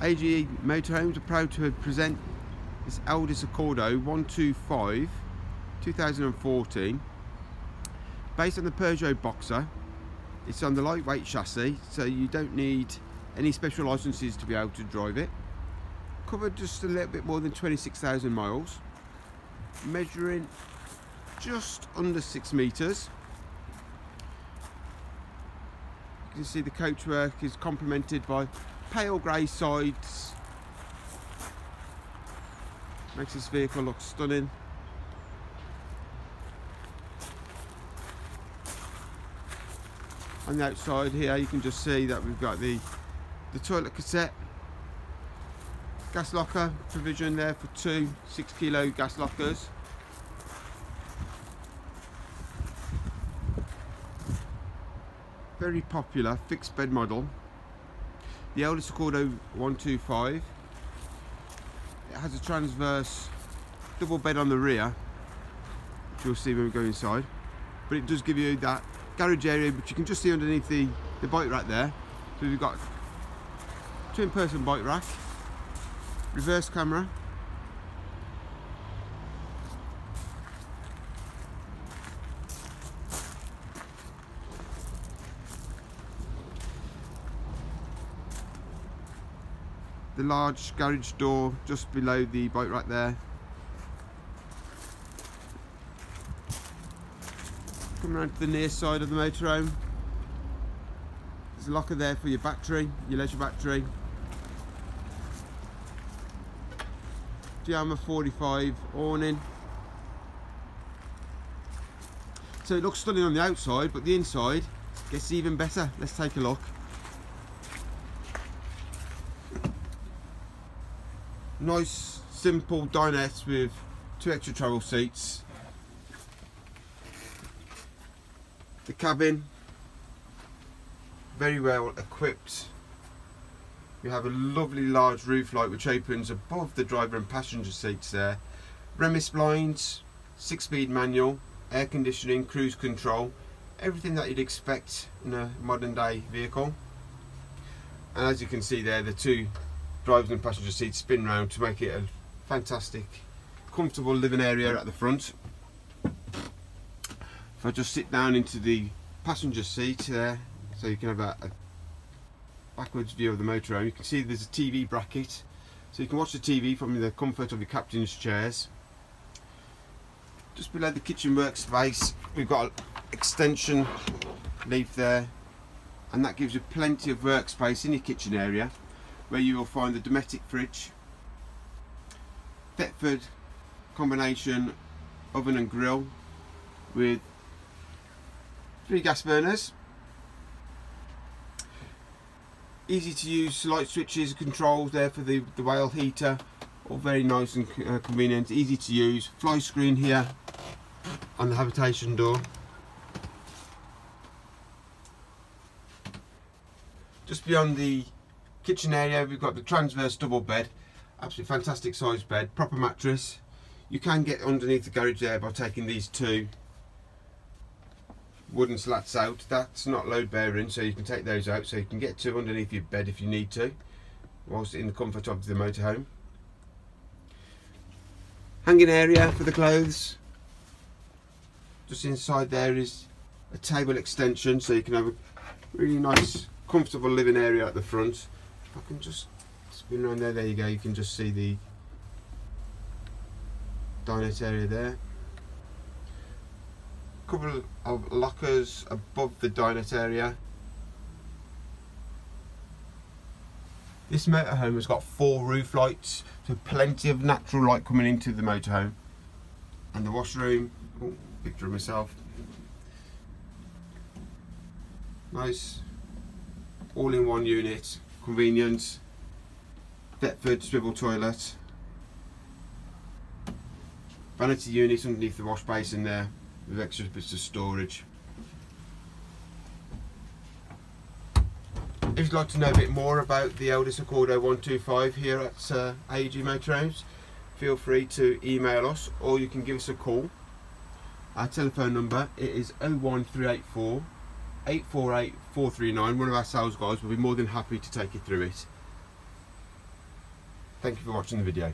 AEG Motorhomes are proud to present this Elddis Accordo 125 2014 based on the Peugeot Boxer it's on the lightweight chassis so you don't need any special licenses to be able to drive it. Covered just a little bit more than 26,000 miles measuring just under six meters you can see the coachwork is complemented by pale grey sides. Makes this vehicle look stunning. On the outside here you can just see that we've got the the toilet cassette gas locker provision there for two six kilo gas lockers very popular fixed bed model. The Elddis Accordo 125 it has a transverse double bed on the rear which you'll see when we go inside. But it does give you that garage area which you can just see underneath the, the bike rack there. So we've got twin person bike rack reverse camera the large garage door just below the boat rack there. Come around to the near side of the motorhome. There's a locker there for your battery, your leisure battery. Fiamma 45 awning. So it looks stunning on the outside, but the inside gets even better. Let's take a look. Nice simple dinette with two extra travel seats. The cabin very well equipped. We have a lovely large roof light which opens above the driver and passenger seats there. Remis blinds six speed manual air conditioning cruise control everything that you'd expect in a modern day vehicle. And as you can see there the two drivers and passenger seats spin round to make it a fantastic comfortable living area at the front. If I just sit down into the passenger seat there so you can have a, a backwards view of the motorhome you can see there's a TV bracket. So you can watch the TV from the comfort of your captain's chairs. Just below the kitchen workspace we've got an extension leaf there. And that gives you plenty of workspace in your kitchen area where you will find the Dometic fridge, Thetford combination oven and grill with three gas burners, easy to use light switches controls there for the, the whale heater all very nice and uh, convenient easy to use. Fly screen here on the habitation door. Just beyond the Kitchen area, we've got the transverse double bed. Absolutely fantastic size bed, proper mattress. You can get underneath the garage there by taking these two wooden slats out. That's not load bearing, so you can take those out so you can get to underneath your bed if you need to, whilst in the comfort of the motorhome. Hanging area for the clothes. Just inside there is a table extension so you can have a really nice comfortable living area at the front I can just spin around there, there you go, you can just see the dinette area there. A Couple of lockers above the dinette area. This motorhome has got four roof lights, so plenty of natural light coming into the motorhome. And the washroom, oh, picture of myself. Nice, all in one unit convenience. Thetford swivel toilet. Vanity unit underneath the wash basin there with extra bits of storage. If you'd like to know a bit more about the Elddis Accordo 125 here at uh, AEG Motorhomes, feel free to email us or you can give us a call. Our telephone number it is 01384 848 439, one of our sales guys will be more than happy to take you through it. Thank you for watching the video.